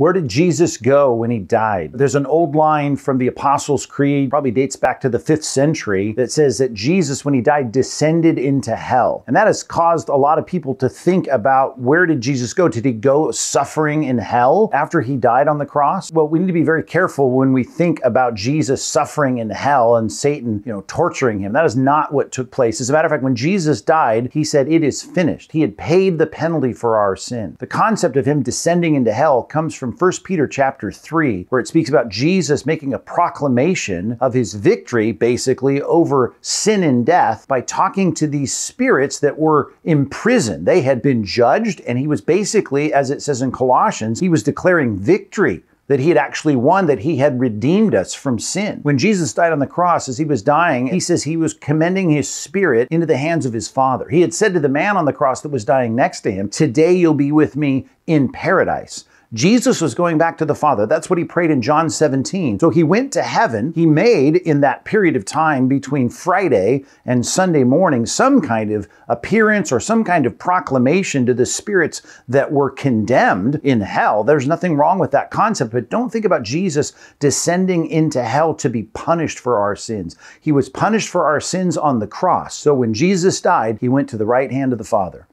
Where did Jesus go when he died? There's an old line from the Apostles' Creed, probably dates back to the fifth century, that says that Jesus, when he died, descended into hell. And that has caused a lot of people to think about where did Jesus go? Did he go suffering in hell after he died on the cross? Well, we need to be very careful when we think about Jesus suffering in hell and Satan, you know, torturing him. That is not what took place. As a matter of fact, when Jesus died, he said, It is finished. He had paid the penalty for our sin. The concept of him descending into hell comes from 1 Peter chapter 3, where it speaks about Jesus making a proclamation of his victory, basically, over sin and death by talking to these spirits that were imprisoned. They had been judged, and he was basically, as it says in Colossians, he was declaring victory that he had actually won, that he had redeemed us from sin. When Jesus died on the cross, as he was dying, he says he was commending his spirit into the hands of his Father. He had said to the man on the cross that was dying next to him, Today you'll be with me in paradise. Jesus was going back to the Father. That's what he prayed in John 17. So he went to heaven. He made, in that period of time between Friday and Sunday morning, some kind of appearance or some kind of proclamation to the spirits that were condemned in hell. There's nothing wrong with that concept, but don't think about Jesus descending into hell to be punished for our sins. He was punished for our sins on the cross. So when Jesus died, he went to the right hand of the Father.